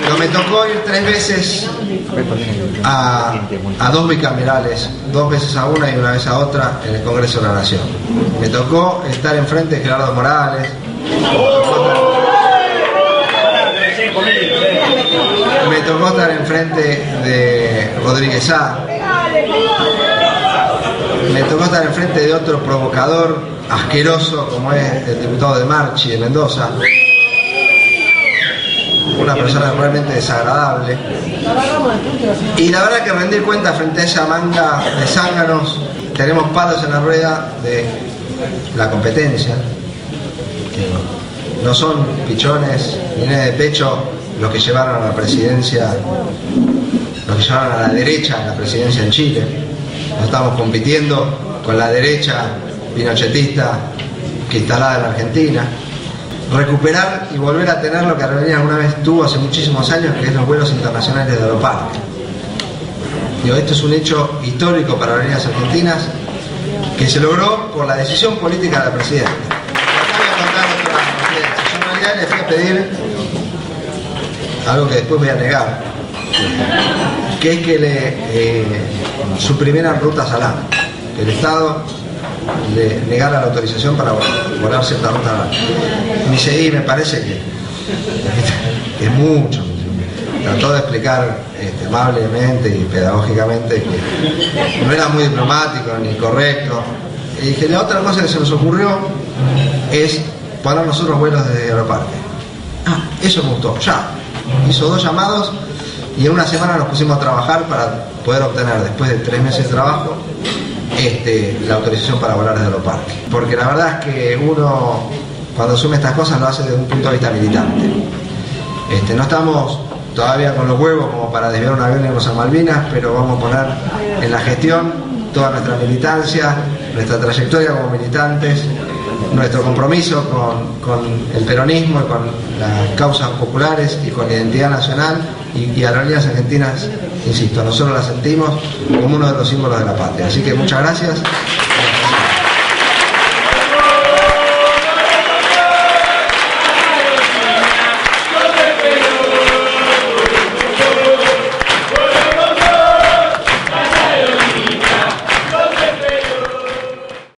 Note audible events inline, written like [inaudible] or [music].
Pero me tocó ir tres veces a, dos bicamerales, dos veces a una y una vez a otra en el Congreso de la Nación. Me tocó estar enfrente de Gerardo Morales. Me tocó estar enfrente de Rodríguez A. Me tocó estar enfrente de otro provocador asqueroso como es el diputado de Marchi de Mendoza. Una persona realmente desagradable. Y la verdad que rendir cuenta frente a esa manga de zánganos, tenemos palos en la rueda de la competencia. No son pichones nada de pecho los que llevaron a la presidencia, los que llevaron a la derecha a la presidencia en Chile. No estamos compitiendo con la derecha pinochetista que instalada en Argentina. Recuperar y volver a tener lo que Argentina una vez tuvo hace muchísimos años, que es los vuelos internacionales de Aeroparque. Digo, esto es un hecho histórico para aerolíneas argentinas que se logró por la decisión política de la presidenta. Yo en realidad le fui a pedir algo que después voy a negar, que es que le eh, suprimieran rutas al que el Estado le negara la autorización para volar cierta ruta Me dice, y me parece que, [laughs] es mucho. Trató de explicar este, amablemente y pedagógicamente que no era muy diplomático ni correcto. Y dije, la otra cosa que se nos ocurrió es parar nosotros vuelos desde Aeroparque. Ah, eso me gustó, ya. Hizo dos llamados y en una semana nos pusimos a trabajar para poder obtener, después de tres meses de trabajo, este, la autorización para volar desde Aeroparque. Porque la verdad es que uno, cuando asume estas cosas, lo hace desde un punto de vista militante. Este, no estamos todavía con los huevos como para desviar un avión en los Malvinas, pero vamos a poner en la gestión toda nuestra militancia, nuestra trayectoria como militantes, nuestro compromiso con, el peronismo y con las causas populares y con la identidad nacional y, y aerolíneas argentinas, insisto, nosotros las sentimos como uno de los símbolos de la patria. Así que muchas gracias.